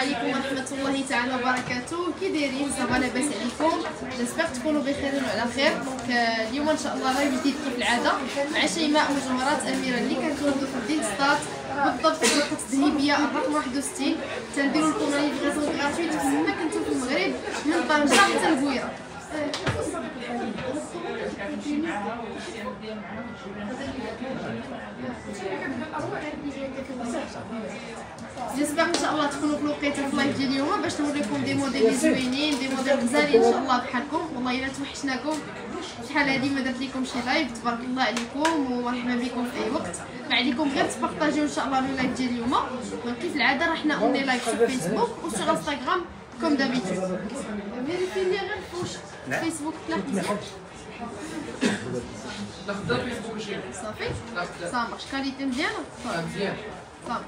عليكم ورحمة الله تعالى وبركاته. كي دايرين ça va لاباس عليكم. j'espère تكونوا بخير وعلى خير. آه، اليوم إن شاء الله live جديد كيف العادة. مع شيماء مجوهرات أميرة اللي كنتواجدوا في مدينة سطات بالضبط في منطقة الذهبية الرقم 61 تنديروا لكم livraison gratuite فين كنتو في المغرب من طنجة حتى الكويرة. j'espère ان شاء الله تكونوا في الوقيته في ال live ديال اليوم باش نوريكم des modèles زوينين des modèles غزالين إن شاء الله بحالكم. والله إلا توحشناكم شحال هادي ما درت لكم شي live تبارك الله عليكم ومرحبا بكم في أي وقت. ما عليكم غير تبارطاجيو إن شاء الله le live ديال اليوم. كيف العادة راه حنا on est live في فيسبوك و sur انستغرام comme d'habitude vérifie لي غير فوش فيسبوك طلعت مزيان ناخذ فيسبوك شي صافي ناخذ صافي qualité مزيانه مزيان صافي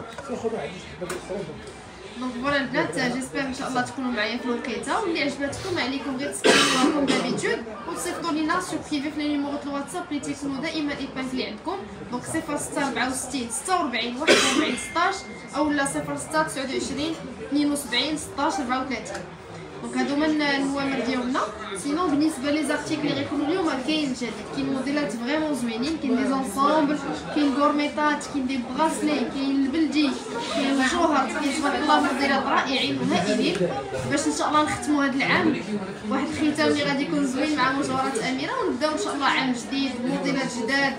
donc voilà البنات j'espère ان شاء الله تكونوا معايا في الوقيته واللي عجبتكم عليكم غير تسكرينوها comme d'habitude وتصيفطوا لينا sous privé في les numéros الواتساب اللي تيكونوا دائما épinglés عندكم donc 06 64 46 41 16 أو لا 06 29 72 16 34 donc هادو هما النوامر ديالنا sinon بالنسبة les articles اللي غيكونوا اليوم كاين جديد كاين موديلات vraiment زوينين كاين des ensembles كاين غورميطات كاين des bracelets كاين البلدي كاين الجوهر كاين تبارك الله موديلات رائعين وهائلين باش ان شاء الله نختموا هذا العام واحد الختام اللي غادي يكون زوين مع مجوهرات اميره ونبداو ان شاء الله عام جديد موديلات جداد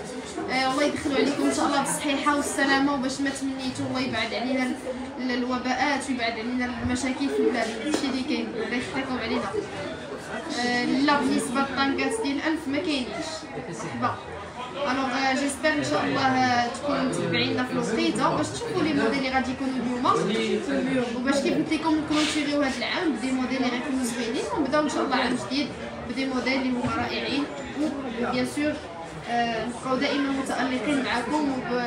آه الله يدخلوا عليكم إن شاء الله بالصحيحة والسلامة وباش ما تمنيتو الله يبعد علينا ال- ال- الوباءات ويبعد علينا المشاكل في البلاد. هادشي اللي كاين الله يخليكم علينا. آه لا بالنسبة للطنكات ديال الانف ما كاينينش مرحبا alors j'espère إن شاء الله تكونوا متبعينا في الوقيته باش تشوفوا les modèles اللي غادي يكونوا اليوم. وباش كيف قلت لكم نكونتيريو هذا العام ب des modèles اللي غيكونوا زوينين ونبداو إن شاء الله عام جديد ب des modèles اللي هما رائعين. bien sûr نبقاو دائما متالقين معكم وب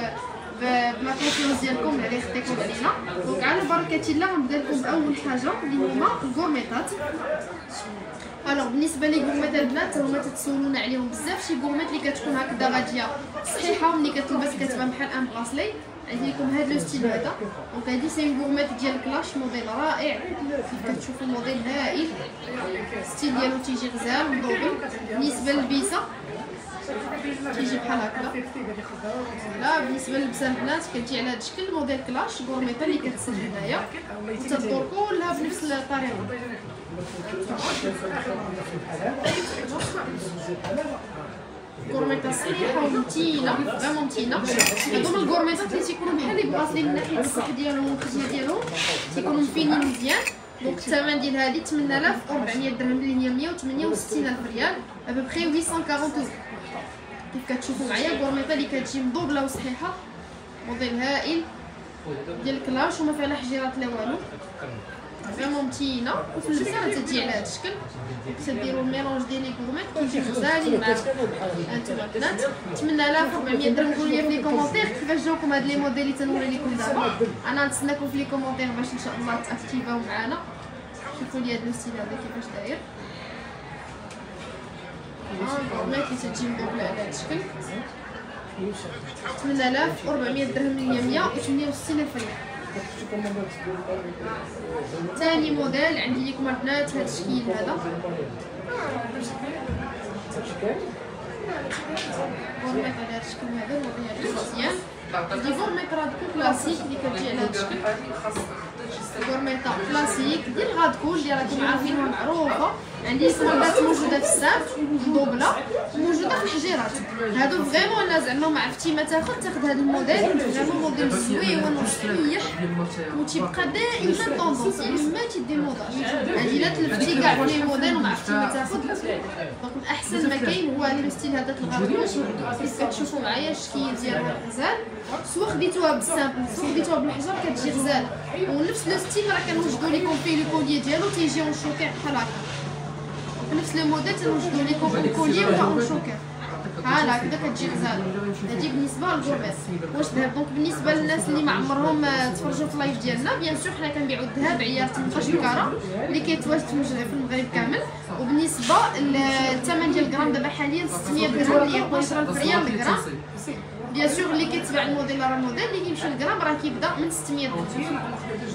la confiance ديالكم اللي خديتكم علينا. donc على بركة الله غنبدا لكم بأول حاجة اللي هما الكورميطات alors بالنسبة les gourmettes البنات هما تتسولونا عليهم بزاف. شي gourmette اللي كتكون هكذا غادية صحيحة وملي كتلبس كتبان بحال un bracelet عندي لكم هذا le style هذا. donc هذه c'est gourmette ديال كلاش موديل رائع. كتشوفوا موديل هائل. style ديالو تيجي غزال مدوبل بالنسبة للبيسه تيجي بحال هكذا لا بالنسبة للبيسه البنات كتجي على هذا الشكل موديل كلاش غورميطه اللي كتسد هنايا. وتدور كلها بنفس الطريقة. غورميطه صحيحه ومتينه vraiment متينه هادو هما الغورميطات اللي تيكونوا بحال les bracelets من ناحيه الصح ديالهم والخشيه ديالهم. تيكونوا مفينين مزيان. donc الثمن ديال هذه 8400 درهم اللي هي 168 ألف ريال. ابوبخي 840 يورو كيف كتشوفوا معايا؟ غورميطه اللي كتجي مدوبله وصحيحة. موديل هائل. ديال كلاش وما فيها لا حجيرات لا والو. vraiment متينة. وفي اللبسه تجي على هذا الشكل. تديروا ال mélange ديال les gourmettes كيجي غزالين معاكم انتما البنات 8400 درهم قولوا لي في les commentaires. كيفاش جاوكم هاد les modèles اللي تنوري لكم دابا؟ أنا نتسناكم في les commentaires باش إن شاء الله تأكتيفاو معانا. شوفوا لي هاد le style هذا كيفاش داير. اللي تجي مدوبله على هاد الشكل 8400 درهم هي 168 الف ريال ثاني موديل عندي لكم البنات هذا الشكل هذا gourmette على هذا الشكل هذا موديل مزيان عندي gourmette رادكو كلاسيك اللي كتجي على هذا الشكل gourmette classique ديال غادكو اللي راكم عارفينها معروفه عندي سوالات موجودة في السام دوبلة وموجوده في الحجيرات. هادو vraiment أنا زعما ما عرفتي ما تاخذ تاخذ هذا الموديل vraiment موديل زويون وصحيح وتيبقى دائما tendance يعني ما تيدير موضه هادي لا تلفتي كاع les modèles وما عرفتي ما تاخذ donc احسن ما كاين هو هذا ال style هذا الغربوش كيف كتشوفوا معايا الشكل ديالها غزال soit خديتوها بال simple soit خديتوها بالحجر كتجي غزال. ونفس le style راه كنوجدوا لكم فيه le collier ديالو تيجي un choker بحال هكا نفس le modèle تنوجدوا لكم ال collier ولا un choker. بحال هكذا كتجي غزاله هادي بالنسبة للغربات واش ذهب؟ donc بالنسبة للناس اللي ما عمرهم آه، تفرجوا في ال live ديالنا bien sûr حنا كنبيعوا الذهب عيار 18 carat اللي كيتواجد في المغرب كامل. وبالنسبة للثمن ديال الغرام دابا حاليا 600 درهم اللي هي 12000 ريال الغرام. bien sûr اللي كيتبع الموديل راه الموديل اللي كيمشي للغرام راه كيبدا من 600 درهم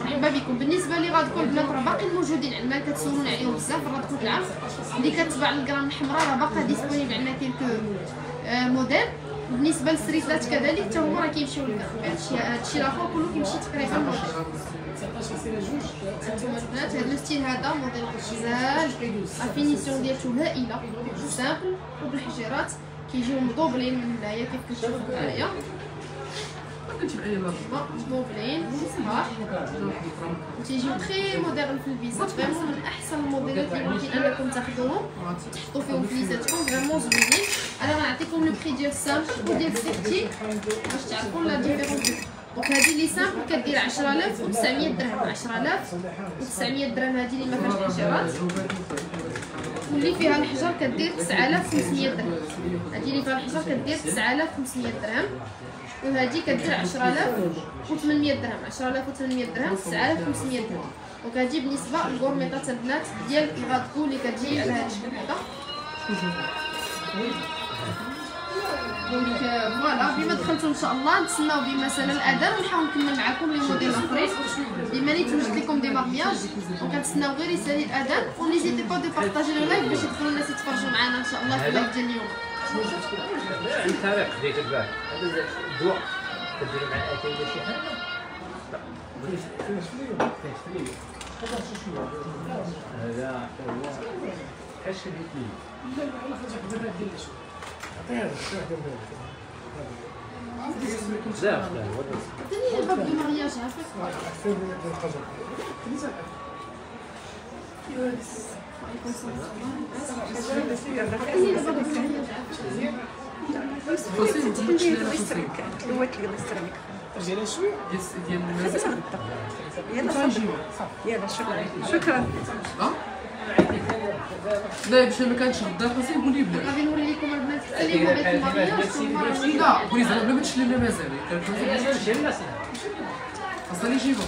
مرحبا بكم بالنسبة les غادكو البنات راه باقي موجودين عندنا كتسولونا عليهم بزاف راه كل العام اللي كتباع الكرام الحمراء راه باقا ديسپونيبل عندنا كيلكو موديل بالنسبة للسريتات كذلك حتى هما راه كيمشيو للكرام هادشي هادشي الآخر كله كيمشي تقريبا موديل هانتوما البنات هاد الستيل هذا موديل غزال الفينيسيون ديالته هائله سامبل وبالحجيرات كيجيو مدوبلين من هنايا كيف كتشوفوا هنايا مدوبلين صباح وتيجيو très moderne في الفيزات vraiment من أحسن الموديلات اللي ممكن أنكم تاخذوهم تحطوا فيهم فليساتكم vraiment زوينين. أنا غنعطيكم le prix ديال ال simple وديال ال serti باش تعرفوا la différence. donc هذه اللي simple كدير 10900 درهم. 10900 درهم هذه اللي ما فيهاش حجرات واللي فيها الحجر كدير 9500 درهم. هذه اللي فيها الحجر كدير 9500 درهم. وهذه كدير 10800 درهم. 10800 درهم 9500 درهم. هذه بالنسبة للغورميطات البنات ديال الغادكو اللي كتجي على هذا الشكل هذا donc voilà بما دخلتوا إن شاء الله نتسناو بمثلا الاذان ونحاول نكمل معكم les modèles أخرين. بما نيت وجدت لكم des mariages وكنتسناو غير يسالي الاذان و n'hésitez pas de partager le live باش يدخلوا الناس يتفرجوا معنا إن شاء الله في ال live ديال اليوم. هذا الدواء. كديروا مع الأكل ولا شي حاجة؟ هذا هو حش الاثنين بزاف لا ثاني الباب دو مارياج عافاك يلا شكرا شكرا لا باش ما كانش غدا خاصني يقول لي بلا غادي نوري لكم لا بلا ما مازال نجيبها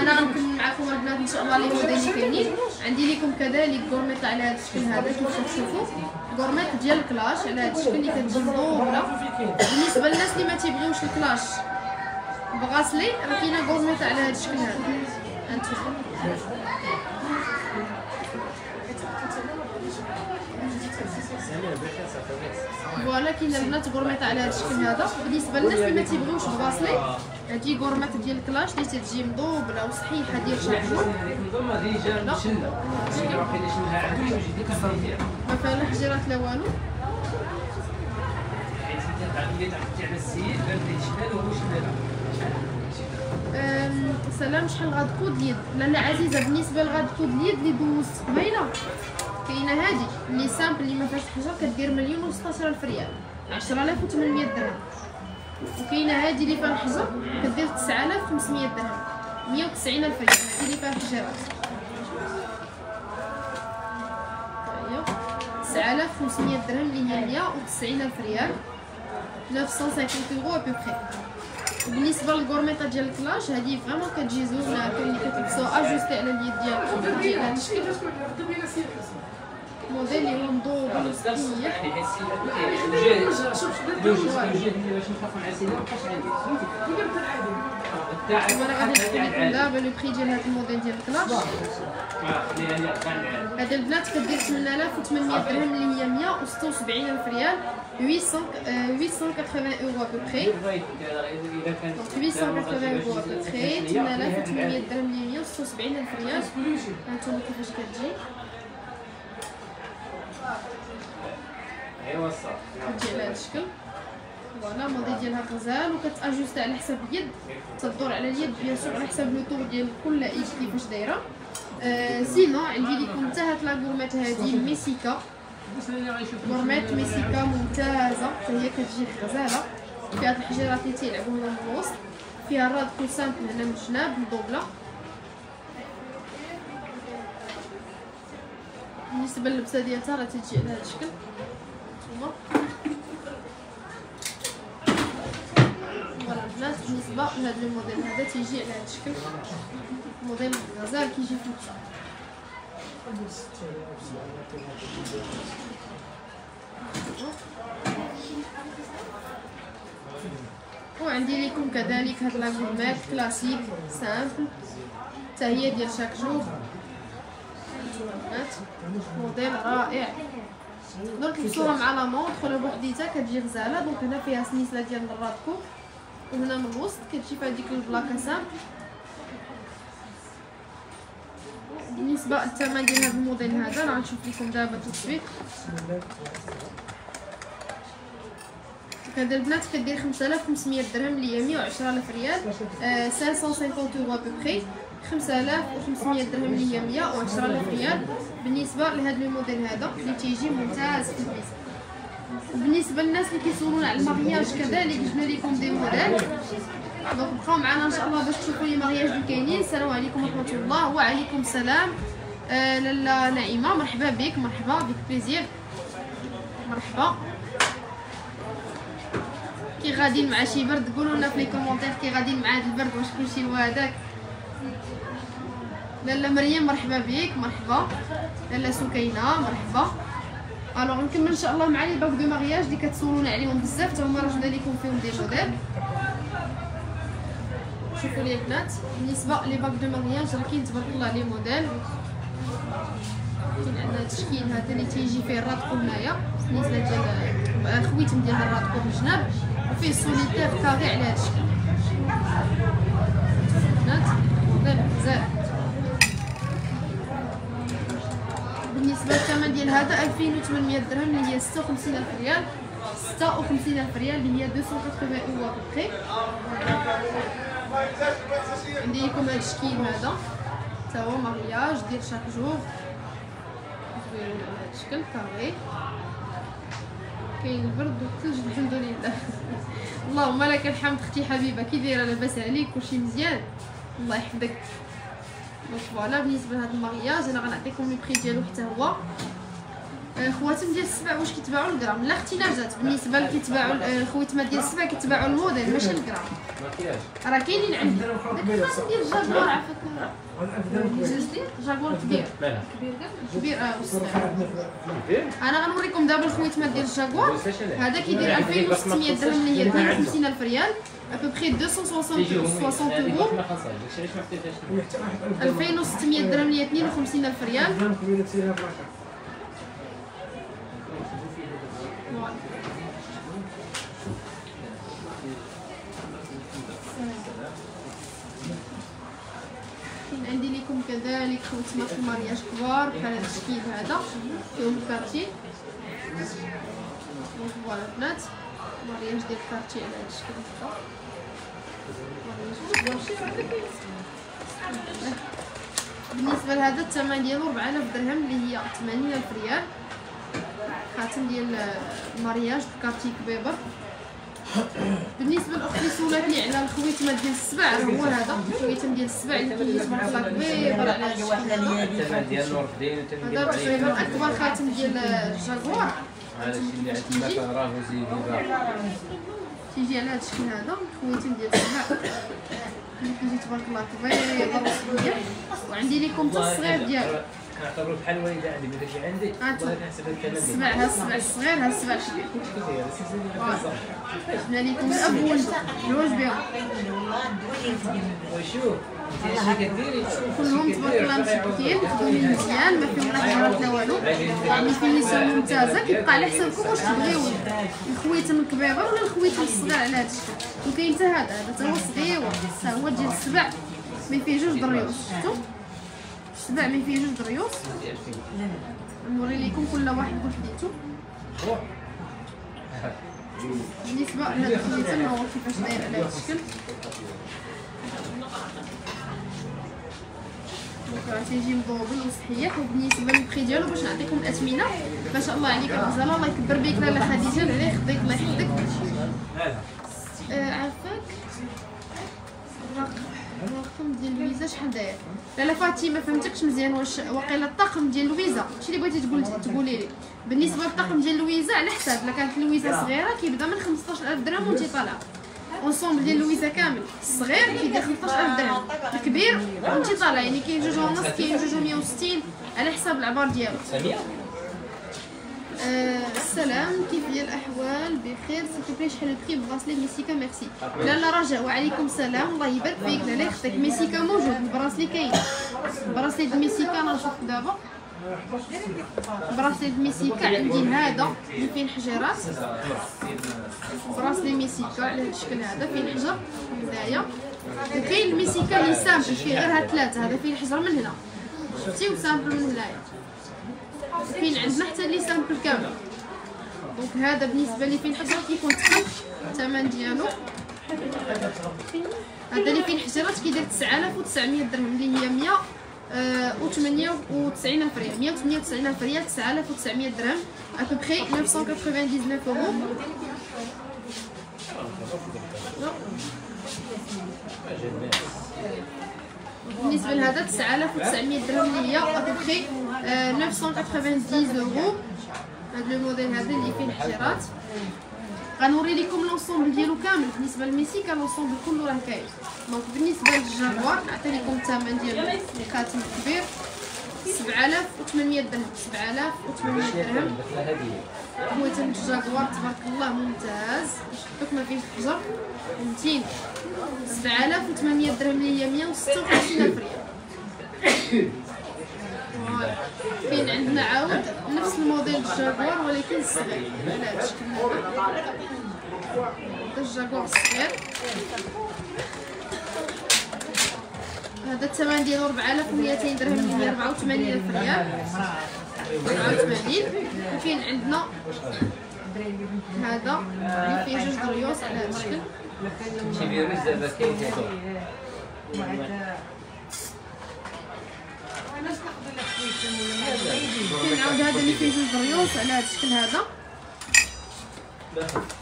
أنا غنكمل معكم البنات ان شاء الله لي موديل اللي كاينين عندي لكم كذلك غورميط على هذا الشكل هذا. كيف كتشوفوا غورميط ديال الكلاش على هذا الشكل اللي كتجي مدوره بالنسبة للناس اللي ما تيبغيوش الكلاش bracelet راه كاينة gourmette على هذا الشكل هذا. هانتوما. voilà كاين البنات gourmette على هذا الشكل هذا. بالنسبة للناس اللي ما تيبغيوش ال bracelet هادي gourmette ديال الكلاش اللي تتجي مدوبله وصحيحه ديال الصنديق ما فيها لا لا والو. سلام شحال غادكو اليد؟ لاله عزيزة بالنسبة لغادكو اليد اللي دوزت قبيله كاينة هادي اللي simple اللي ما فيهاش حجر كدير مليون و 16 ألف ريال. 10800 درهم. وكاينة هادي اللي فيها الحجر كدير 9500 درهم. 190 ألف ريال. هادي اللي فيها الحجرات ها هي 9500 درهم اللي هي 190 ألف ريال. 950 euro à peu près بالنسبة للغورميطه ديال الكلاش هذه vraiment كتجي زوينه كاين اللي كتلبسوها ajustée على اليد ديالكم كتجي على الشكل موديل اللي هو مدوبل دابا ديال هذا البنات كدير 8800 درهم هي 176 الف ريال 800 آه، 880 euro donc 880 euro à peu près 8800 درهم هي 176 الف ريال هانتوما كيفاش كتجي ايوا صافي كتجي على هذا الشكل voilà الموديل ديالها غزال وكتاجوستي على حساب اليد تدور على اليد bien sûr على حساب le tour ديال كل إيد كيفاش دايرة. آه sinon عندي لكم حتى هاد la gourmette هادي Messika. gourmette Messika ممتازة حتى هي كتجي غزالة. فيها هاد الحجيرات اللي تيلعبوا هنا من الوسط فيها الغادكو simple هنا من الجناب مدوبله بالنسبة للبسه ديالها راه تجي على هاد الشكل هانتوما voilà بالنسبة لهذا الموديل هذا تيجي على هذا الشكل موديل غزال كيجي في البسه وعندي لكم كذلك هاد la gourmette classique simple حتى هي ديال chaque jour موديل رائع تقدروا تلبسوها مع لا ولا بوحديتها كتجي غزاله donc هنا فيها سنيسله ديال الراندكو وهنا من الوسط كتجي في هذيك ال plaque simple بالنسبة للثمن ديال هذا الموديل هذا راه غنشوف لكم دابا تطبيق هذا البنات كدير 5500 درهم هي 110000 ريال آه 550 euro à peu près 5500 درهم هي 110000 ريال بالنسبة لهذا الموديل هذا اللي تيجي ممتاز في البيت بالنسبة للناس اللي كيسولونا على ال mariage كذلك جبنا لكم des modèles donc بقاو معنا إن شاء الله باش تشوفوا les mariages اللي كاينين. السلام عليكم ورحمة الله وعليكم السلام. آه لاله نعيمة مرحبا بك مرحبا بك plaisir مرحبا. كي غاديين مع شي برد قولوا لنا في les commentaires كي غاديين مع هذا البرد واش كلشي هو هذاك. لاله مريم مرحبا بك مرحبا. لاله سكينة مرحبا. alors نكمل ان شاء الله مع les bagues de mariage اللي كتسولونا عليهم بزاف حتى هما راه لكم فيهم des modèles شوفوا لي البنات بالنسبة les bagues de mariage راه كاين تبارك الله les modèles كاين عندنا التشكيل هذا اللي تيجي فيه الرادكو هنايا سنيسله ديال خويتم ديال الرادكو في الجناب وفيه ال solitaire carré على هذا الشكل البنات موديل بزاف بالنسبة للثمن ديال هذا 2800 درهم اللي هي 56000 ريال. 56000 ريال اللي هي 280 euro à peu près عندي لكم هذا الشكل هذا. حتى هو mariage ديال chaque jour زوينين على هذا الشكل carré. كاين البرد والثلج الحمد لله. اللهم لك الحمد أختي حبيبة كي دايرة لاباس عليك كلشي مزيان. الله يحفظك. voilà بالنسبة لهذا ال mariage أنا غنعطيكم les prix ديالو حتى هو. خواتم ديال السبع واش كيتباعوا الغرام؟ لا أختي نجات بالنسبة اللي كيتباعوا الخويتمات ديال السبع كيتباعوا الموديل ماشي الغرام. راه كاينين عندي داك ديال الجاكوار كبير. كبير كبير وصغير أنا غنوريكم دابا الخويتمات ديال الجاكوار هذا كيدير 2600 درهم اللي هي 52000 ريال. ابوبخي 260 60 اورو 2600 درهم هي 52000 ريال عندي لكم كذلك خوتمات ال mariage كبار بحال هذا الشكل هذا فيهم Cartier donc voilà البنات mariage ديال Cartier على هذا الشكل هذا بالنسبة لهذا الثمن ديالو 4000 درهم اللي هي 80000 ريال. خاتم ديال ال mariage ب Cartier كبيبر. بالنسبة للاخت اللي سولاتني على الخويتمات ديال السبع راه هو هذا. الخويتم ديال السبع اللي كاين تبارك الله كبير على هذا الشكل الثمن ديال نور الدين والثمن هذا أكبر خاتم ديال الجاكوار هذا الشيء اللي عندنا كنراه وزي فيفا تيجي على هذا الشكل هذا خويتم ديال اللي كيجي تبارك الله كبير وصغير وعندي لكم حتى الصغير ديالو كنعتبرو بحال الوالدة عندي ملي عندي. والله كنحسب السبع ها السبع الصغير ها السبع الكبير جبنا لكم الاب والولد جوج بهم وشوف كلهم تبارك الله مشبكين مخدومين مزيان ما فيهم لا حجرات لا والو. يعني finition ممتازه كيبقى على حسابكم واش تبغيو الخويتم الكبيبر ولا الخويتم الصغير؟ على هذا الشكل وكاين حتى هذا هذا حتى هو صغير. حتى هو ديال السبع ما فيه جوج دريوس شفتوا؟ السبع ما فيه جوج دريوس نوري لكم كل واحد بوحديتو بالنسبة الخويتم هو كيفاش داير على هذا الشكل donc راه تيجي مدوبل وصحيح وبالنسبه للبخي ديالو باش نعطيكم الاثمنه ما شاء الله عليك غزاله الله يكبر بك لاله خديجه الله يخليك الله يحفظك عافاك الرقم ديال لويزا شحال داير لاله فاتي ما فهمتكش مزيان واش واقيلا الطاقم ديال لويزا شي اللي بغيتي تقول تقولي لي بالنسبة للطاقم ديال لويزا على حساب الا كانت لويزا صغيره كيبدا من 15000 درهم وانت طالع اونسومبل ديال لويزا كامل الصغير كيدير 15000 درهم الكبير وانت طالع يعني كاين جوج ونص كاين جوج و 160 على حساب العبار ديالو آه السلام كيف هي الاحوال بخير سيتو شحال البري براسلي ميسيكا ميرسي لا لا رجاء وعليكم السلام الله يبارك فيك لا يخطيك ميسيكا موجود البراسلي كاين ال bracelet د Messika أنا نشوف دابا bracelet Messika عندي هذا اللي فيه حجرات bracelet Messika على هذا الشكل هذا فيه الحجر هنايا وكاين ال Messika اللي simple فيه غير هاد ثلاثة هذا فيه الحجر من هنا شفتي و simple من هنايا كاين عندنا حتى اللي simple كامل donc هذا بالنسبة لي فيه الحجر كيكون تقل الثمن ديالو هذا اللي فيه الحجرات كيدير 9900 درهم اللي هي 100 و 98 الف ريال 198 الف ريال 9900 درهم à peu près 999 اورو بالنسبة لهذا 9900 درهم اللي هي ابوبخي 990 اورو هذا الموديل هذا اللي فيه الحجرات غنوري لكم l'ensemble ديالو كامل. بالنسبة لل Messika l'ensemble كله راه كاين donc بالنسبة للجاكوار نعطي لكم الثمن ديالو خاتم كبير 7800 درهم. 7800 درهم. هو تم الجاكوار تبارك الله ممتاز. شفتوك ما فيه حجر متين. 7800 درهم اللي هي 156 ألف ريال. voilà كاين عندنا عاود نفس الموديل الجاكوار ولكن الصغير على الشكل هذا الجاكوار الصغير هذا الثمن ديالو 4200 درهم هي 84000 ريال. 84 وكاين عندنا؟ هذا. اللي فيه جوج دريوس على هذا الشكل. شي فيروس دابا كاين تيدور كاين عاود هذا اللي فيه جوج دريوس على هذا الشكل هذا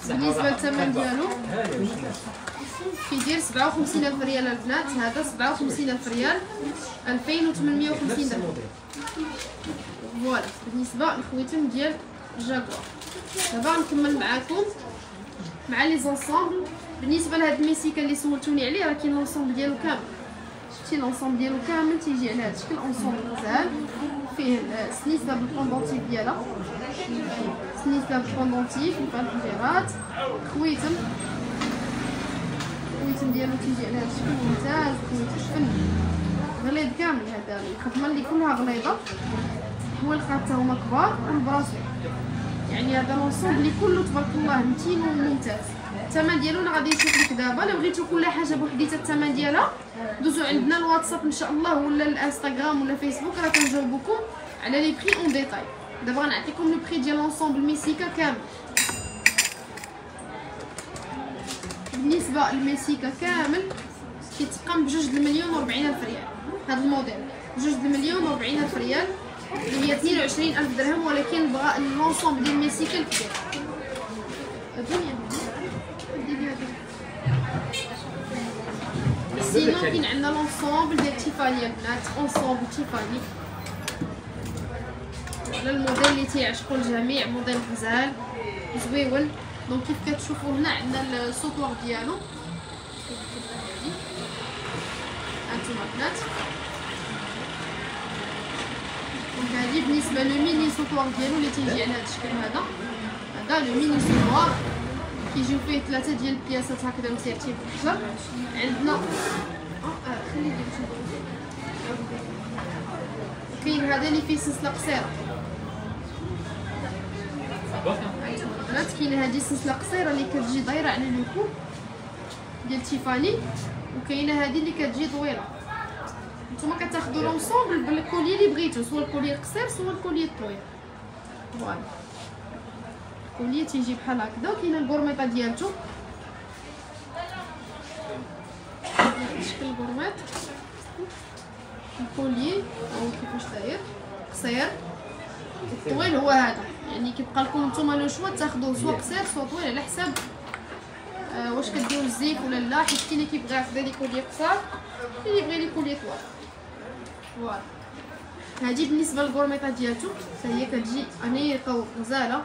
بالنسبة للثمن ديالو كيدير 57 الف ريال البنات هذا 57 الف ريال 2850 درهم voilà بالنسبة للخويتم ديال جاكوار دابا غنكمل معاكم مع les ensembles بالنسبة لهاد ال Messika اللي سولتوني عليه راه كاين l'ensemble ديالو كامل شتي l'ensemble ديالو كامل تيجي على هاد الشكل ensemble غزال فيه السنيسله بال pendentif ديالها. سنيسله بال pendentif فيها الحجيرات خويتم خويتم ديالو تيجي على هاد الشكل ممتاز خويتم فن غليظ كامل هذا الخدمة اللي كلها غليظه الحوال حتى هما كبار وال bracelet يعني هذا l'ensemble اللي كله تبارك الله متين وممتاز. الثمن ديالو أنا غادي نشوف لك دابا. لو بغيتو كل حاجة بوحديتها الثمن ديالها دوزو عندنا الواتساب إن شاء الله ولا الإنستغرام ولا فيسبوك راه كنجاوبكم على les prix en détail دابا غنعطيكم le prix ديال l'ensemble Messika كامل. بالنسبة لل Messika كامل كيتقام بجوج المليون و ألف ريال. هذا الموديل. بجوج المليون و ألف ريال. هي 22 ألف درهم ولكن بغا l'ensemble ديال Messika الكبير. الدنيا sinon كاين عندنا l'ensemble ديال Tiffany البنات ensemble Tiffany على الموديل اللي تيعشقوا الجميع موديل غزال زويون donc كيف كتشوفوا هنا عندنا ال sautoir ديالو هانتوما البنات donc هادي بالنسبة le mini sautoir ديالو اللي تيجي على هذا الشكل هذا هذا le mini sautoir كيجيو فيه ثلاثة ديال البياسات هكذا مسيرتين في الحجر عندنا آه كاين هذا اللي فيه سلسله قصيره البنات كاين هذه السلسله قصيره اللي كتجي دايره على le cou ديال Tiffany وكاينه هذه اللي كتجي طويله نتوما كتاخذوا l'ensemble بال collier اللي بغيتو سواء ال collier القصير سواء ال collier الطويل voilà ال collier تيجي بحال هكذا وكاينة الكورميطه ديالتو. شكل الكورميط ال collier هو كيفاش داير؟ قصير. الطويل هو هذا. يعني كيبقى لكم نتوما le choix تاخذوه سوا قصير سوا طويل على حساب آه واش كديروا الزيف ولا لا. حيت كاين اللي كيبغي هكذا les colliers قصار اللي يبغي les colliers طوال. voilà هذه بالنسبة للكورميطه ديالتو. حتى هي كتجي انيقه وغزالة.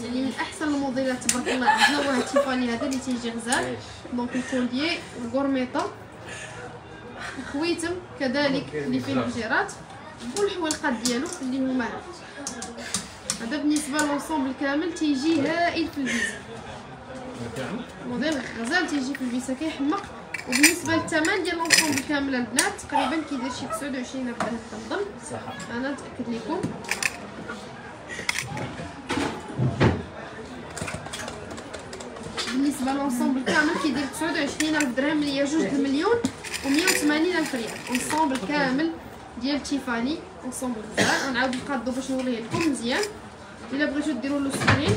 يعني من أحسن الموديلات تبارك الله. عندنا هو هاد ال Tiffany هذا اللي تيجي غزال. donc ال collier والكورميطه الخويتم كذلك اللي فيه الحجيرات والحوالقات ديالو اللي هما هذا بالنسبة l'ensemble كامل تيجي هائل في اللبسة. موديل غزال تيجي في اللبسة كيحمق. وبالنسبة للثمن ديال l'ensemble كامل البنات تقريبا كيدير شي 29 ألف درهم كنظن أنا نتأكد لكم بالنسبة l'ensemble كامل كيدير 29 الف درهم اللي هي جوج المليون و180 الف ريال ensemble كامل ديال Tiffany ensemble غزال غنعاود نقادو باش نوريه لكم مزيان الا بغيتو ديروا له screen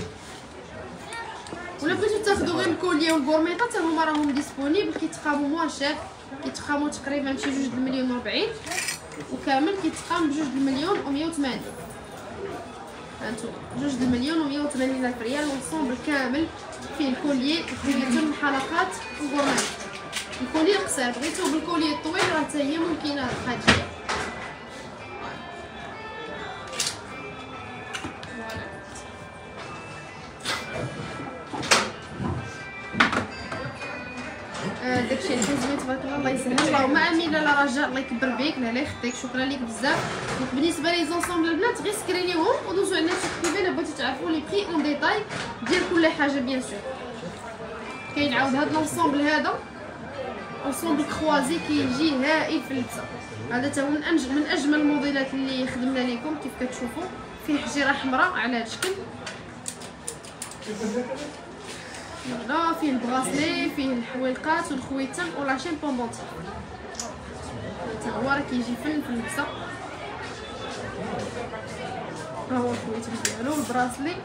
ولا بغيتو تاخدو غير ال collier والكورميطه حتى هما راهم disponible كيتقاموا moins cher كيتقاموا تقريبا شي جوج المليون وربعين وكامل كيتقام بجوج المليون و180 هانتو جوج المليون و180 الف ريال l'ensemble كامل فيه ال collier بغيتو من حلقات وكورميطه ال collier القصير بغيتو بال collier الطويل راه حتى هي ممكنة الحاجيه تبارك الله الله يسهل. اللهم آمين. لا رجاء. الله يكبر لا لا يخطيك. شكرا لك بزاف. donc بالنسبة les ensembles البنات غير سكرينيهم ودوزو en privé الا بغيتو تعرفوا les prix en détail ديال كل حاجة bien sûr كاين عاود هاد l'ensemble هذا ensemble croisé كيجي هائل في اللبسه هذا تا هو من من اجمل الموديلات اللي خدمنا لكم كيف كتشوفوا فيه حجيره حمراء على هذا الشكل هنا فيه ال bracelet فيه الحويلقات والخويتم و la chaîne pendentif حتى هو راه كيجي فن في اللبسه ها هو الخويتم ديالو ال bracelet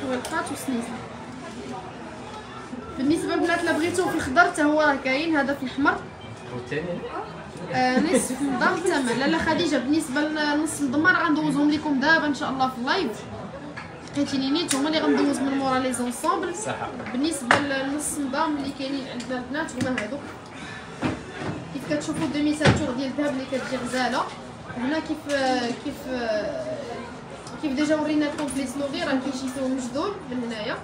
الحويلقات والسنيسلة بالنسبة للبنات لا بغيتو في الخضر حتى هو راه كاين هذا في الحمر. والثاني آه نصف نظام الثمن لاله خديجة بالنسبة لنص راه غندوزهم لكم دابا إن شاء الله في ال live. لقيتيني نيت هما اللي غندوز من مورا les ensembles بالنسبة للنص مضام اللي كاينين عندنا البنات هما هادو. كيف كتشوفوا demi ceinture ديال الذهب اللي كتجي غزالة. هنا كيف كيف كيف ديجا ورينا لكم في لي سلوغي راه كيجي فيه مجدول من هنايا.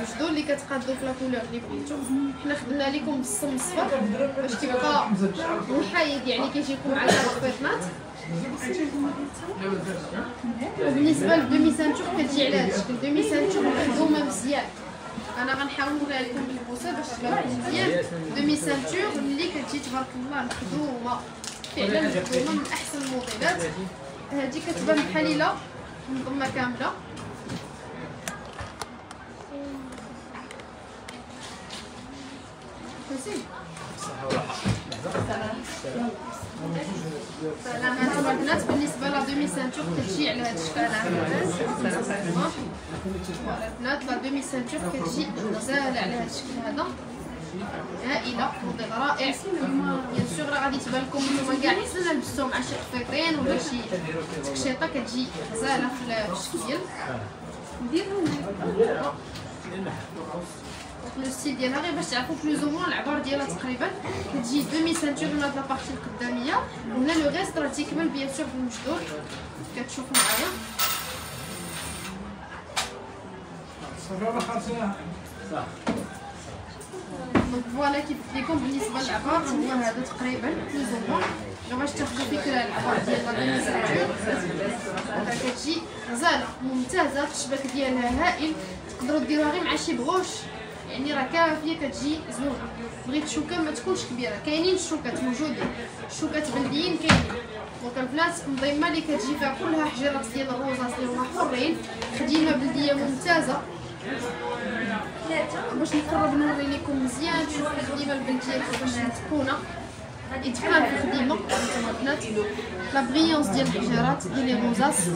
مجدول اللي كتقادو في la couleur اللي بغيتو حنا خدمنا لكم بالصم الصفر باش كيبقى محايد يعني كيجيكم مع الخيطنات وبالنسبة لل demi ceinture كتجي على هذا الشكل demi ceinture مخدومه مزيان. أنا غنحاول نوريها لكم بالبوسه باش تبان مزيان. demi ceinture اللي كتجي تبارك الله مخدومه فعلا مخدومه من أحسن الموديلات هذه كتبان بحال الا مضمة كاملة. ماشي هانتوما البنات بالنسبة la demi ceinture كتجي على هذا الشكل هذا البنات la demi ceinture كتجي غزاله على هذا الشكل هذا هائله موديل رائع bien sûr راه غادي تبان لكم نتوما كاع احسن لبستو مع شي قفيطين ولا شي تكشيطه كتجي غزاله في الشكل ديال نديرهم le style ديالها غير باش تعرفوا plus ou moins العبار ديالها تقريبا كتجي demi ceinture هنا في la partie القداميه وهنا le reste راه تيكمل bien sûr في المجدول كتشوفوا معايا صح donc voilà كيف قلت لكم بالنسبة للعبار هو هذا تقريبا plus ou moins غير باش تاخذوا فكره العبار ديال la demi ceinture كتجي غزاله ممتازه الشباك ديالها هائل تقدروا ديروها غير مع شي broche يعني راه كافيه كتجي زوينه بغيت شوكة ما تكونش كبيرة. كاينين الشوكات موجودين الشوكات بلديين كاينين. donc البنات مضيمه اللي كتجي فيها كلها حجيرات ديال الروزات اللي هما حرين. خديمة بلدية ممتازة. باش نقرب نوري لكم مزيان. تشوفوا الخديمة البلديه كيفاش متكونة. اتقان في الخديمة. البنات la brillance ديال الحجارات ديال les rosaces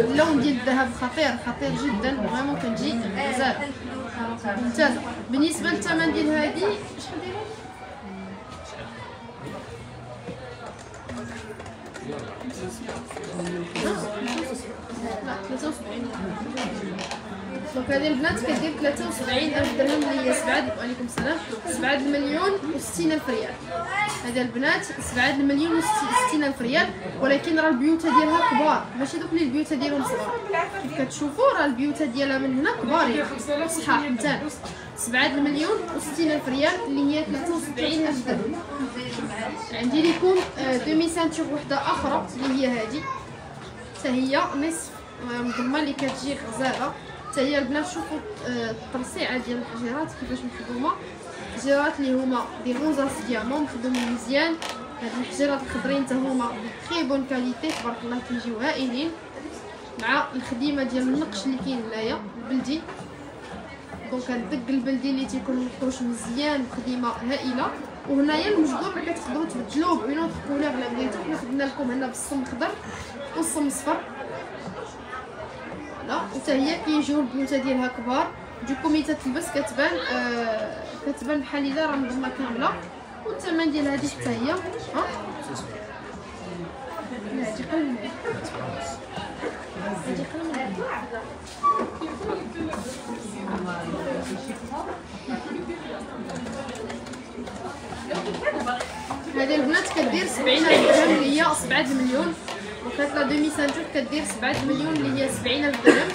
اللون ديال الذهب خطير خطير جدا. vraiment كتجي غزاله ممتازه بالنسبة للثمن ديال هذه شحال دايره لا 73 donc هذه البنات كدير 73 الف درهم اللي هي 7 وعليكم السلام. 7 المليون و60 الف ريال هذه البنات 7 المليون و60 الف ريال ولكن راه البيوت ديالها كبار. ماشي دوك اللي البيوت ديالهم صغار. كيف كتشوفوا راه البيوت ديالها من هنا كبار صحاح مزيان 7 المليون و60 الف ريال اللي هي 73 ألف درهم. عندي لكم آه، demi ceinture وحدة أخرى اللي هي هذه. حتى هي نص مضمه اللي كتجي غزالة. حتى هي البنات شوفوا آه، الترصيعه ديال الحجيرات كيفاش مخدومه حجيرات اللي هما des rosaces diamant مخدومين مزيان. هاد الحجيرات الخضرين حتى هما très bonne qualité تبارك الله كيجيو هائلين. مع الخديمة ديال النقش اللي كاين هنايا البلدي. donc الدق البلدي اللي تيكون منقوش مزيان خديمة هائلة. وهنايا المجدول اللي كتقدروا تبدلوه ب une autre couleur الا بغيتو حنا خدنا لكم هنا بالصم خضر والصم صفر. وحتى هي كيجيو البيوت ديالها كبار du coup ملي تتلبس كتبان آه كتبان بحال إلا راه مضمه كاملة والثمن ديال هذه حتى هي ها؟ هادي هذه البنات كدير 70000 درهم هي 7 المليون وكانت la demi ceinture كدير 7 المليون اللي هي 70000 درهم.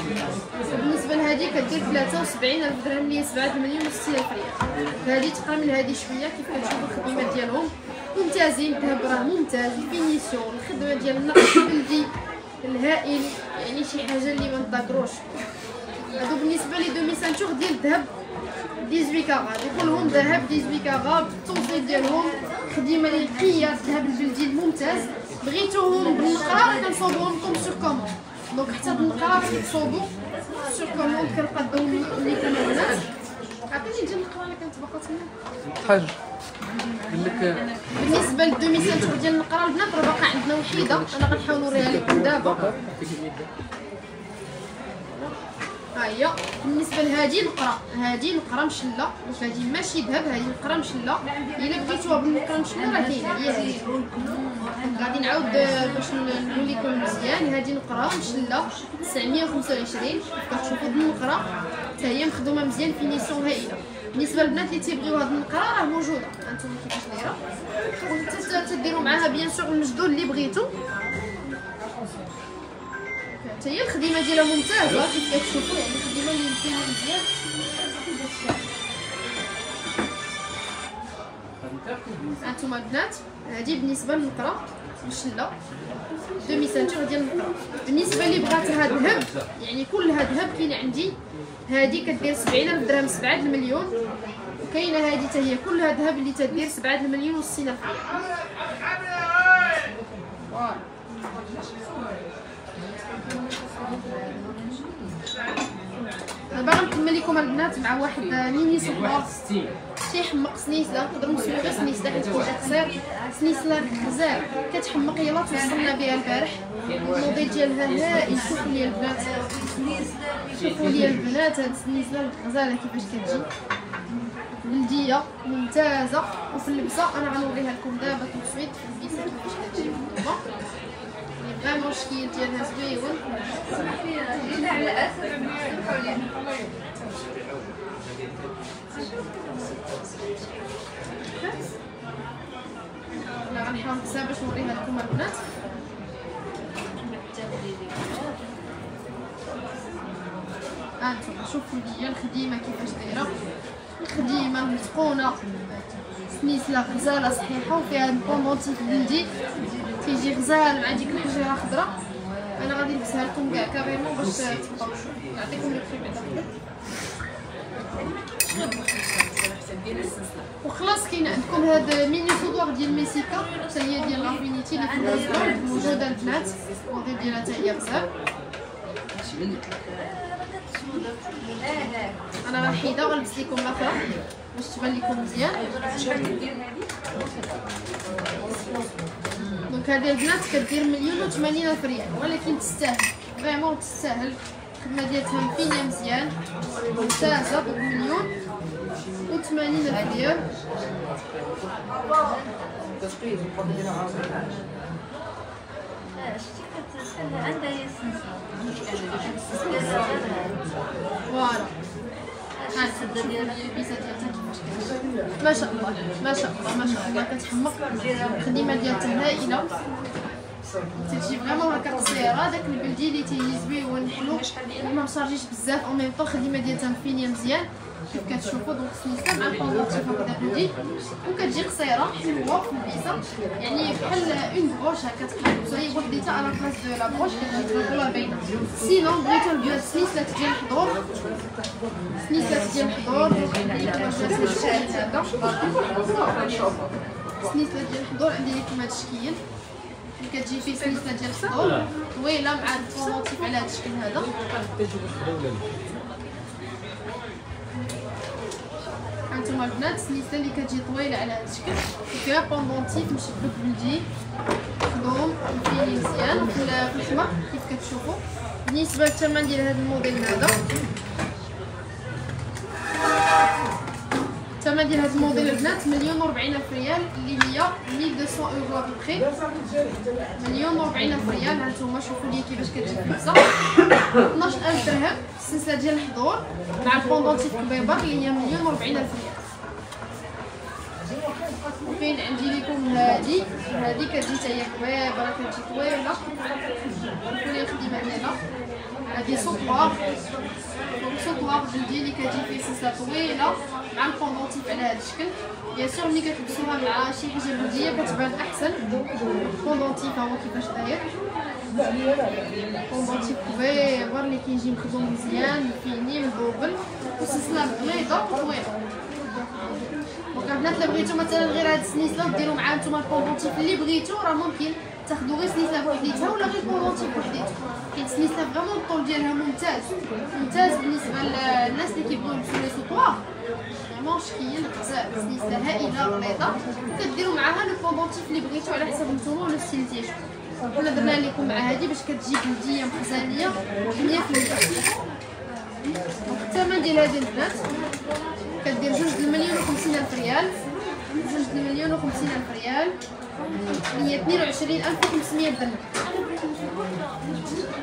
وبالنسبة لهذه كدير 73000 درهم اللي هي 7 المليون و 60000 ريال. هذه تقرا من هذه شوية كيف كتشوفوا الخدمة ديالهم. ممتازين الذهب راه ممتاز ال finition الخدمة ديال النقش البلدي الهائل. يعني شي حاجة اللي ما هادو بالنسبة les demi ceintures ديال الذهب 18 carats كلهم ذهب 18 carats بالتوصيل ديالهم اللي نقيه الذهب البلدي الممتاز. بغيتوهم بالنقره كنصوبوهم لكم sur commande donc حتى بالنقره كتصوبوا sur commande كنقدو لكم الناس عطيني ديال النقره اللي كانت باقا تما. حاج قال لك بالنسبة لل demi ceinture ديال النقرة البنات راه باقا عندنا وحيدة. أنا غنحاول نوريها لكم دابا. ها هي. بالنسبة لهذه النقره هذه نقره مشلة. donc هذه ماشي ذهب هذه نقره مشلة. إلا بغيتوها بالنقره مشلة راه كاينة. هي غادي نعاود باش نقول لكم مزيان. هذه نقره مشلة. 925 كتشوفوا هذه النقره حتى هي مخدومة مزيان finition هائلة. بالنسبة للبنات اللي تيبغيو هذه النقره راه موجودة. أنتم كيفاش دايرة؟ تديروا معاها bien sûr المجدول اللي بغيتو. هي الخدمه ديالها ممتازة كيف كتشوفوا يعني الخدمه اللي فيها مزيان هانتوما البنات هذه بالنسبة للنقره مشلة demi-ceinture ديال النقره بالنسبة اللي بغاتها ذهب يعني كلها ذهب كاين عندي. هذه كدير 70000 درهم 7 المليون وكاينة هذه حتى هي كلها ذهب اللي تدير 7 المليون و 60000 voilà دابا غنكمل لكم البنات مع واحد mini sautoir تيحمق سنيسلة نقدروا نسميو غير سنيسلة حيت هو قصير سنيسلة غزال كتحمق يلا توصلنا بها البارح. الموديل ديالها هائل. شوفوا لي البنات. شوفوا لي البنات. هاد السنيسلة الغزالة كيفاش كتجي. بلديه ممتازة. وفي اللبسة أنا غنوريها لكم دابا ensuite في اللبسة كيفاش كتجي. vraiment الشكل ديالها زويون أنا غنحاول نقصها باش نوريها لكم البنات هانتوما شوفوا ليا الخديمه كيفاش دايره الخديمه متقونه سنيسله غزاله صحيحه وفيها ال pendentif بلدي تيجي غزال مع ديك الحجيرة خضراء أنا غادي نلبسها لكم كاع carrément باش تبقاو نعطيكم prix بعدا. وخلاص كاين عندكم هاد mini sautoir ديال ميسيكا. حتى هي ديال l'infinité اللي في موجودة البنات الموديل ديالها حتى هي غزال. أنا غنحيدها وغنلبس لكم لاخر باش تبان لكم مزيان. donc هذه البنات كدير مليون و 80 ألف ريال ولكن تستاهل. vraiment تستاهل. الخدمه ديالها مفينة مزيان. ممتازه بمليون و 80 ألف ريال. عندها هي voilà. ما شاء الله. ما شاء الله ما شاء الله كتحمق الخدمه ديالها هائله تجي فريمون هكا قصيره داك البلدي اللي تيجي زويون حلو ما مشارجيش بزاف أو ميم طون الخدمه ديالها مفينيه مزيان كيف كتشوفوا donc سميتها مع ال pendentif هكذا بلدي وكتجي قصيرة حلوة في اللبسة يعني بحال une broche هكا تقدر هي وحديتها à la place de la broche كتجي تبقى باينه sinon بغيتو البيض سنيسلات ديال الحضور سنيسلات ديال الحضور عندي سنيسلات ديال الحضور عندي لكم هذا الشكل كتجي فيه سلسله ديال الحضور طويله مع ال pendentif على هذا الشكل هذا. هانتوما البنات السلسله اللي كتجي طويله على هذا الشكل وفيها pendentif مشبك بلدي مخدوم فيه مزيان في الحمر كيف كتشوفوا بالنسبة للثمن ديال هذا الموديل هذا الثمن ديال هذا الموديل البنات مليون و ألف ريال اللي هي 1200 euros à peu près مليون و ألف ريال هانتوما شوفوا لي كيفاش كتجي اللبسة 12000 درهم السلسله ديال الحضور مع ال pendentif كبيبر اللي هي مليون و ألف ريال. وكاين عندي لكم هادي؟ هادي كتجي حتى هي كبيبره كتجي طويلة. شوفوا لي الخدمه ديالها هادي sautoir sautoir بلدي اللي كتجي فيه سلسله طويله مع ال pendentif على هذا الشكل bien sûr ملي كتلبسوها مع شي حاجة بلديه كتبان احسن ال pendentif هو كيفاش داير pendentif كبير اللي كيجي مخدوم مزيان fini مدوبل وسلسله بيضاء طويله donc البنات الا بغيتو مثلا غير هاد السنيسله ديروا معاه نتوما ال pendentif اللي بغيتو راه ممكن تاخذوا غير سنيسله بوحديتها ولا غير pendentif بوحديتها حيت سنيسله vraiment الطول ديالها ممتاز. ممتاز بالنسبة للناس اللي كيبغيو يلبسوا les sautoirs vraiment شكيل غزال سنيسله هائلة بيضاء. كديروا معاها le pendentif اللي بغيتو على حسب نتوما ولا ال style ديالكم حنا درنا لكم مع هذه باش كتجي بلديه مخزنية 100% الثمن ديال هذه البنات. كدير جوج المليون وخمسين ألف ريال. جوج المليون وخمسين ألف ريال. هي اثنين وعشرين الف وخمسمية درهم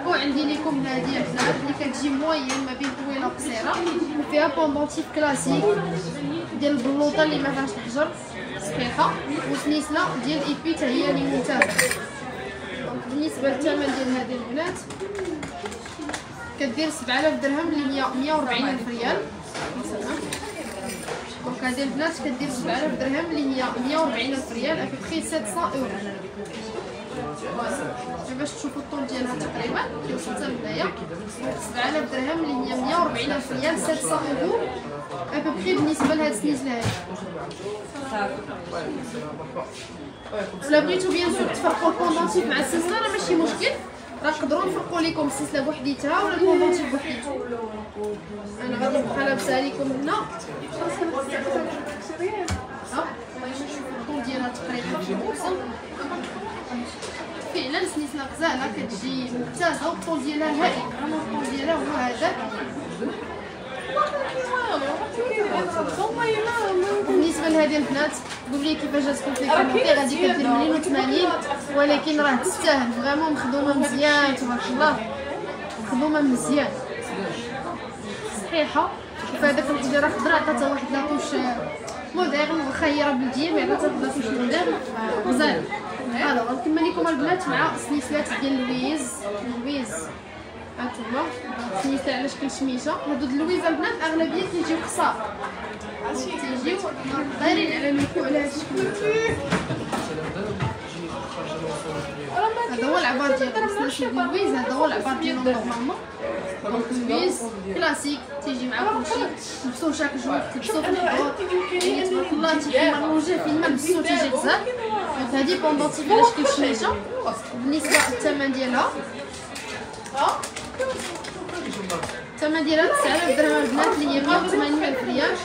وعندي لكم هذه البنات اللي كتجي moyenne ما بين طويله وقصيره وفيها pendentif classique ديال البلوطه اللي ما فيهاش الحجر صحيحه وسنيسله ديال épis حتى هي اللي ممتازه بالنسبة للثمن ديال هذه البنات كدير 7000 درهم اللي هي 140 الف ريال donc هذه البنات كدير 7000 درهم اللي هي 140 الف ريال ابوبخي 700 اورو باش تشوفوا الطول ديالها تقريبا كيوصل حتى لهنايا 7000 درهم اللي هي 140 الف ريال 700 euros à peu près بالنسبة لهاد السنيسله هادي ولا بغيتو bien sûr تفرقوا ال pendentif مع السلسله راه ماشي مشكل راه نقدروا نفرقوا لكم السلسله بوحديتها ولا ال pendentif بوحديتو أنا غادي نبقى لابسة لكم هنا. ها الطول ديالها تقريبا فعلا سنيسله غزاله كتجي ممتازة. والطول ديالها هائل. vraiment الطول ديالها هو هذاك. بالنسبة لهذه البنات قولوا لي كيفاش جاتكم في ال commentaire غادي مليون و80 ولكن راه تستاهل. vraiment مخدومة مزيان تبارك الله. مخدومة مزيان. صحيحة. وفي هذاك الحجره خضراء عطاتها واحد la touche moderne واخا هي راه بلديه mais عطاتها واحد la touche moderne غزال alors غنكمل لكم البنات مع سنيسلات ديال لويز. لويز. هانتوما سميتها على شكل شميشه هادو د لويزا البنات أغلبية تيجيو قصار تيجيو دايرين على المكوع على هاد الشكل هذا هو العبار ديال لويز هذا هو العبار ديالو normalement donc لويز كلاسيك تيجي مع كلشي. تلبسوه chaque jour تلبسوه في الحضور يعني تبارك الله تيحمر الوجه فين ما لبسو تيجي donc هادي pendentif على شكل شميشه بالنسبة للثمن ديالها. الثمن ديالها 9000 درهم البنات اللي هي 180 الف ريال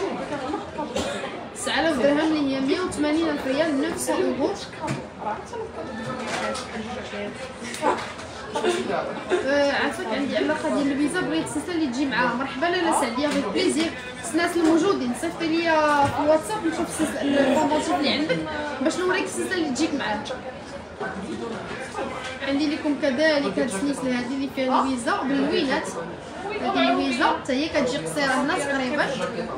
9000 درهم اللي هي 180 الف ريال 900 اورو آه، عافاك عندي علاقه ديال الفيزا بغيت السلسله اللي تجي معاها مرحبا لاله سعديه avec plaisir الناس الموجودين صيفطي لي في الواتساب نشوف ال pendentif اللي عندك باش نوريك السلسله اللي تجيك معاها عندي لكم كذلك هاد السلسله هذه اللي فيها لويزا باللوينات هذه لويزا حتى هي كتجي قصيرة هنا تقريبا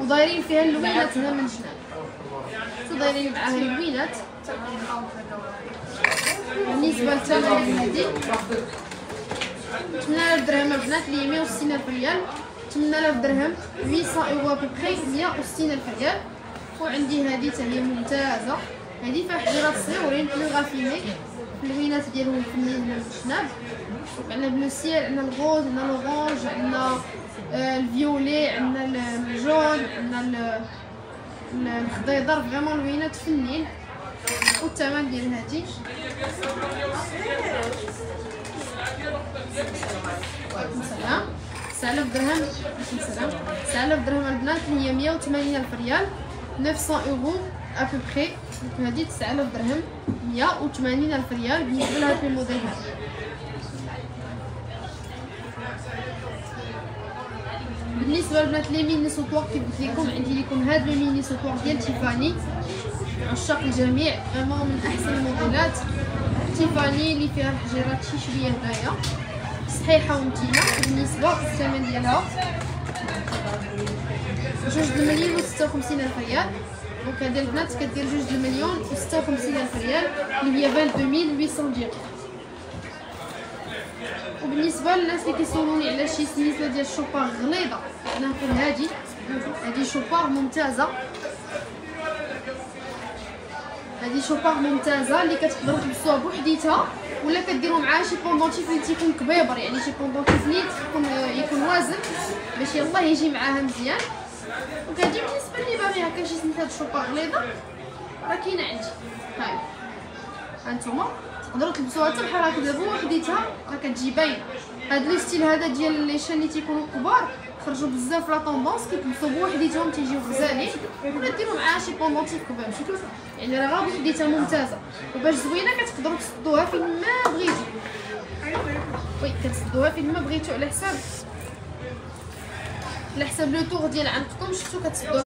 ودايرين فيها اللوينات هنا من جناب ودايرين معاها اللوينات بالنسبة للثمن هذه 8000 درهم البنات اللي هي 160 ألف ريال. 8000 درهم 800 euros à peu près 160 ألف ريال. وعندي هذه حتى هي ممتازة. هذه فيها حجرات صغيورين plus raffinés اللوينات ديالهم الفنين الشناب. عندنا bleu ciel عندنا ال rose عندنا l'orange عندنا آه، ال violet عندنا ال jaune عندنا الخضيضر vraiment لوينات فنين والثمن ديال هادي. وعليكم السلام. 9000 درهم. وعليكم السلام. 9000 درهم البنات اللي هي 180 ألف ريال. 900 euros à peu près هادي 9000 درهم 180 ألف ريال بالنسبة لهاد الموديل هذا. بالنسبة للبنات لي mini sautoir كيف قلت لكم عندي لكم هاد le mini sautoir ديال تيفاني. عشاق الجميع vraiment من أحسن الموديلات. تيفاني اللي فيها الحجيرات شي شوية هنايا. صحيحة ومتينة بالنسبة للثمن ديالها. جوج المليون و ستة وخمسين ألف ريال. donc هاد البنات كدير جوج المليون و ستة وخمسين الف ريال اللي هي vingt-deux mille huit cents ديرهم وبالنسبه للناس اللي كيسولوني على شي سميتو ديال ال Chopard غليظه أنا نقول هادي هادي Chopard ممتازه هادي Chopard ممتازه اللي كتقدروا تلبسوها بوحديتها ولا كديروا معاها شي pendentif اللي تيكون كبيبر يعني شي pendentif اللي تكون يكون وازن باش يلاه يجي معاها مزيان وكتجي بالنسبة لي باغي هكا شي هاد ال Chopard غليظه راه كاينة عندي. هاي. هانتوما تقدروا تلبسوها حتى بحال هكا بوحديتها راه كتجي باينة. هاد le style هذا ديال les chaînes اللي تيكونوا كبار خرجوا بزاف la tendance كيتلبسوا بوحديتهم تيجيو غزالين ولا ديروا معاها شي pendentif كبار يعني راه بوحديتها ممتازة. وباش زوينة كتقدروا تسدوها فين ما بغيتو. oui كتسدوها فين ما بغيتو على حساب. على حساب le tour ديال عنقكم شفتو كتسدوها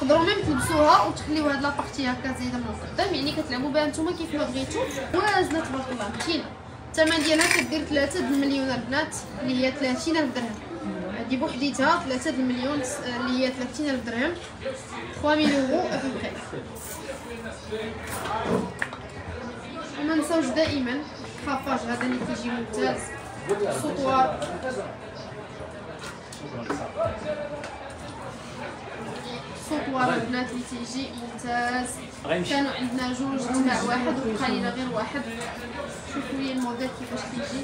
تقدروا même تلبسوها وتخليو هاد la partie هكا زايدة من القدام يعني كتلعبوا بها نتوما كيف ما بغيتو. وازنه تبارك الله متينه الثمن ديالها كدير 3 المليون البنات اللي هي 30000 درهم. هادي بوحديتها 3 المليون اللي هي 30000 درهم. 3000 اورو ابوبخي وما نساوش دائما خافاج هذا اللي كيجي ممتاز سطوار سطوار البنات اللي تيجي ممتاز كانوا عندنا جوج تباع واحد وبقى لينا غير واحد. شوفوا لي الموديل كيفاش كيجي.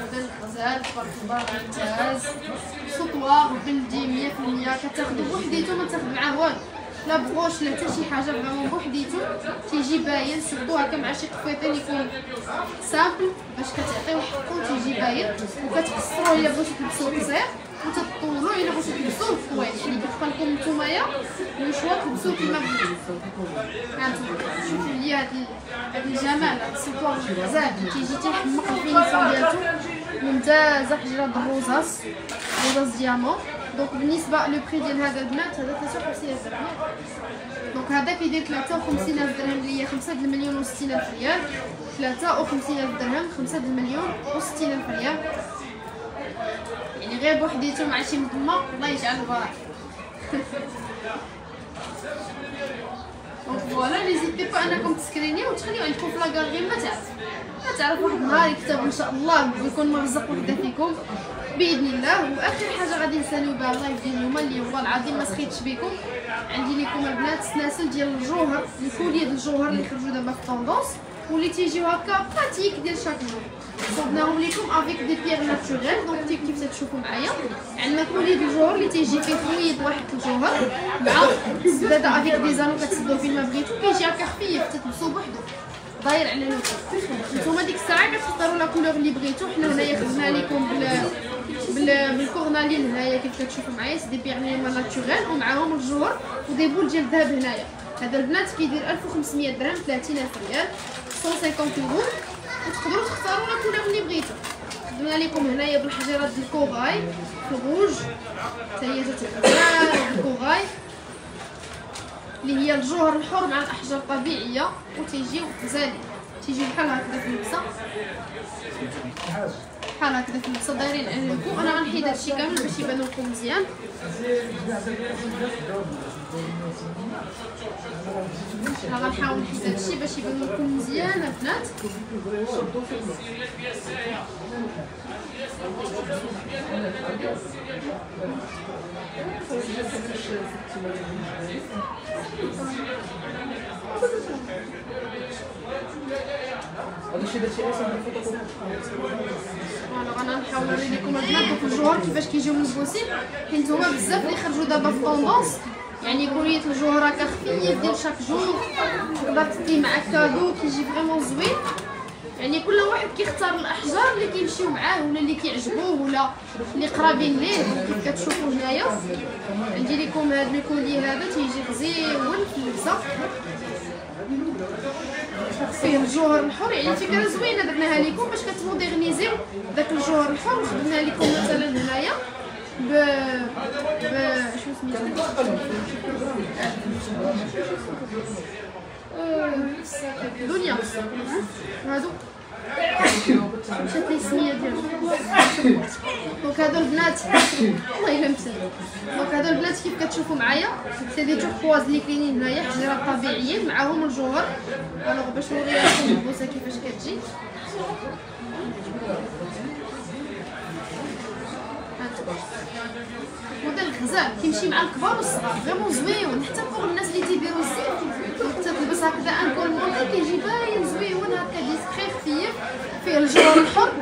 موديل غزال تبارك الله ممتاز sautoir بلدي 100% كتاخدو بوحديتو ما تاخد معاه والو. la broche لا حتى شي حاجة vraiment بوحديتو. تيجي باين surtout هكا مع شي قفيطين يكون simple؟ باش كتعطيو حقو تيجي باين. وكتقصروا الا بغيتو تلبسوه قصير وتطولوا الا بغيتو تلبسوه طويل يعني كتبقى لكم نتومايا le choix تلبسوه كيما بغيتو هانتوما شوفوا لي هاد الجمال هاد السيبور غزال تيجي تيحمق ال finition ديالتو ممتازه حجره ال rosace rosace diamant donc بالنسبة le prix ديال هذا البنات هذا 53000 درهم donc هذا كيدير 53000 درهم اللي هي 5 المليون و 60000 ريال 53000 درهم 5 المليون و 60000 ريال يعني غير بوحديتو مع شي مضمه الله يجعل البركه donc voilà n'hésitez pas انكم تسكرينيو وتخليو عندكم في لاكار غير ما تعرف ما تعرف واحد النهار يكتب ان شاء الله ويكون مرزق وحده فيكم باذن الله واخر حاجة غادي نساليو بها ال live ديال اليوم اللي هو العظيم ما سخيتش بكم عندي لكم البنات سلاسل ديال الجوهر ال collier ديال الجوهر اللي خرجوا دابا في tendance واللي تيجيو هكا pratique ديال chaque jour صوبناهم لكم avec des pierres naturelles donc كيف تشوفوا معايا عندنا collier ديال الجوهر اللي تيجي فيه fluide واحد الجوهر مع زاده avec des anneaux كتسدو فين ما بغيتو كيجي هكا خفيف تتلبسو بوحدو داير على le cou نتوما ديك الساعة كتختاروا la couleur اللي بغيتو حنا هنايا خدنا لكم بال بال cornaline هنايا كيف كتشوفوا معايا c'est des pierres naturelles ومعاهم الجوهر و des boules ديال الذهب هنايا هذا البنات كيدير 1500 درهم 30000 ريال 150 يورو. وتقدروا تختاروا la couleur اللي بغيتو. خدمنا لكم هنايا بالحجيرات ديال ال corail الروج حتى هي تتغزال الكوغاي اللي هي الجوهر الحر مع الأحجار الطبيعية وتيجيو غزالين تيجي بحال هكذا في اللبسه بحال هكذا في اللبسه دايرين عليكم أنا غنحيد هادشي كامل باش يبان لكم مزيان. أنا غنحاول نحط هادشي باش يبان مزيان البنات voilà أنا البنات دوك الجوهر كيفاش كيجيو منبوسين حيت نتوما بزاف اللي خرجوا دابا في tendance يعني كورية الجوهر هكا خفيف ديال chaque jour تقدر تدي مع cadeau كيجي vraiment زوين. يعني كل واحد كيختار الأحجار اللي كيمشيو معاه ولا اللي كيعجبوه ولا اللي قرابين ليه. كيف كتشوفوا هنايا. عندي لكم هذا ال collier هذا تيجي غزيون في اللبسه فيه الجوهر الحر. يعني فكرة زوينة درناها لكم باش كت moderniser يو داك الجوهر الحر. وخدمنا لكم مثلا هنايا. ب ب شو سميتو آه، دنيا. هادو. مشات لي السميه ديالهم. donc هادو البنات. الله الا donc هادو البنات كيف كتشوفوا معايا c'est des turquoises اللي كاينين هنايا حجيرات طبيعيين معاهم الجوهر. alors باش نوريكم ال poser كيفاش كتجي. موديل غزال كيمشي مع الكبار والصغار vraiment زويون. حتى فوق الناس اللي تيديروا الزيت donc تلبس هكذا un col montée كيجي باين زويون هكا discret خفيف فيه الجوهر الحر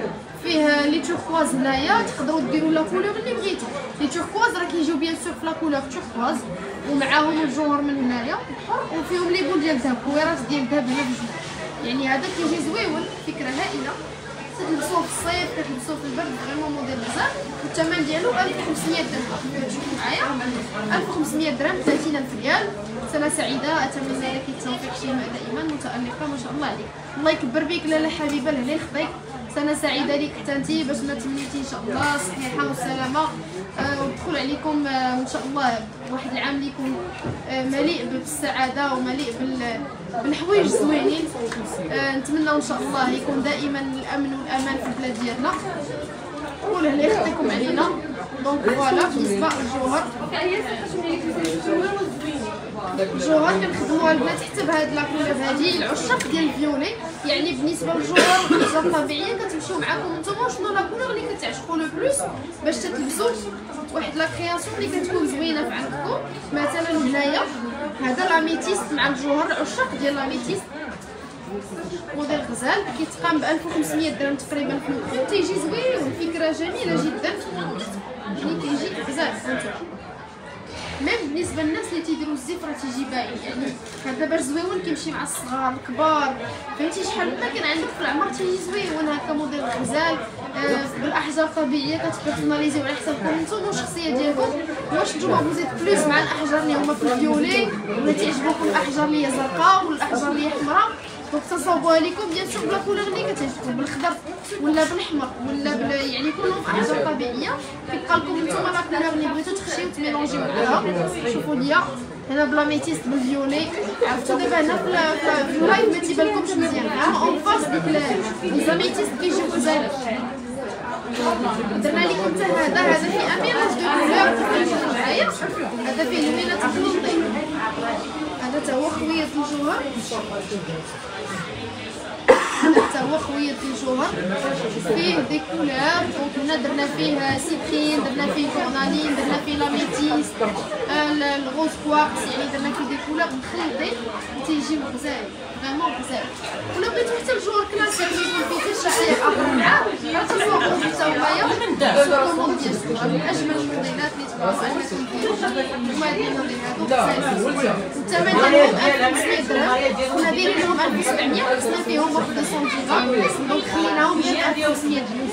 فيه les turquoises هنايا. تقدروا ديروا la couleur اللي بغيتو. les turquoises راه كيجيو bien sûr في la couleur turquoise ومعاهم الجوهر من هنايا الحر وفيهم les boules ديال الذهب كويرات ديال الذهب هنا بجنب يعني هذا كيجي زويون فكرة هائلة. تلبسوه في الصيف كتلبسوه في البرد vraiment modèle بزاف. والثمن ديالو 1500 درهم. معايا؟ 1500 درهم 30 الف ريال سنة سعيدة. أتمنى لك التوفيق شيماء دائما متألقة ما شاء الله عليك. الله يكبر بك لالة حبيبة لهلا يخطيك. سنة سعيدة ليك حتى انت باش ما تمنيتي إن شاء الله. صحيحة وسلامة. آه وتدخل عليكم آه إن شاء الله واحد العام آه مليء بالسعادة ومليء بال بالحوايج زوينين آه نتمنى إن شاء الله يكون دائما الأمن والأمان في البلاد ديالنا. ولهلا يخطيكم علينا. donc voilà بالنسبة للجوهر الجوهر كنخدموها البنات حتى بهاد la couleur هادي العشاق ديال ال violet. يعني بالنسبة للجوهر والحجر الطبيعيه كتمشيو معاكم. نتوما شنو la couleur اللي كتعشقوا le plus باش تتلبسوا واحد la création اللي كتكون زوينة في عندكم. مثلا هنايا هذا l'améthyste مع الجوهر العشاق ديال l'améthyste modèle غزال كيتقام ب 1500 درهم تقريبا في المكتب تيجي زوين فكره جميلة جدا. يعني غزال. هانتوما même بالنسبة للناس اللي تيديروا الزيت راه تيجي باين يعني هذا باش زويون كيمشي مع الصغار الكبار. فهمتي شحال ما كان عندك في العمر تيجي زويون هكا موديل غزال آه بالأحجار الطبيعية كت personnaliser يو على حسابكم نتوما والشخصيه ديالكم. واش نتوما vous êtes plus مع الأحجار اللي هما في ال violet ولا تعجبكم الأحجار اللي هي زرقاء ولا الاحجار اللي هي حمراء. donc تصاوبوها لكم bien sûr ب la couleur اللي كتعجبكم بالخضر ولا بالأحمر ولا بال يعني كلهم احجار طبيعية. كيبقى لكم نتوما la couleur اللي بغيتو تخشيو ت mélanger يو معاها شوفوا ليا هنا ب l'améthyste بال violet. عرفتوا دابا هنا في ال- في ال- في ال live ما تيبانلكمش مزيان. vraiment en face ديك les- les améthystes كيجيو غزالين درنا لكم حتى هذا هذا فيه un mélange de couleurs هذا فيه لوينه تخلطي هذا تا هو خوية الجوهر تا هو خوية الجوهر فيه des couleurs donc هنا درنا فيه citrine درنا فيه cornaline درنا فيه l'améthyste آه، ال- ال rose quartz يعني درنا فيه des couleurs مخلطين تيجيو غزال vraiment غزال ولا بغيتو حتى الجوهر كلاسيك اللي يكون فيه حتى شي اخر معاه حتى séparément ديالكم من اجمل الموديلات اللي تبغوا انكم ديروا هما الموديل هادو الثمن ديالهم 1500 درهم كنا دايرين لهم 1700 خصنا فيهم واحد 200 جيجا donc خليناهم غير 1500 درهم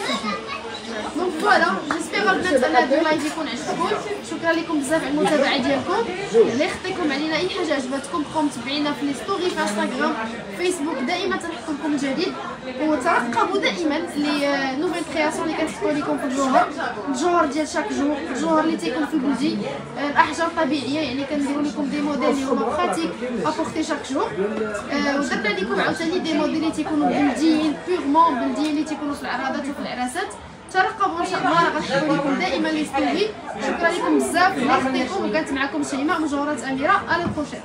donc voilà j'espère البنات ان هذا ال live يكون عجبكم شكرا لكم بزاف على المتابعه ديالكم لا يخطيكم علينا اي حاجة عجبتكم بقاو متبعينا في les stories في انستغرام فيسبوك دائما تنحط لكم جديد وترقبوا دائما les nouvelles créations اللي كتحطوا لكم في الجوهر الجوهر ديال chaque jour الجوهر اللي تيكون في البلدي الاحجار الطبيعيه يعني كنديروا لكم des modèles اللي هما pratiques à porter chaque آه، ودرنا لكم عاوتاني des modèles اللي تيكونوا بلديين purement بلديين اللي تيكونوا في العراضات وفي العراسات ترقبوا ان شاء الله راه غنحطوا لكم دائما لي شكرا لكم بزاف. اللي خديتكم وكانت معكم شيماء مجوهرات أميرة إلى البروشين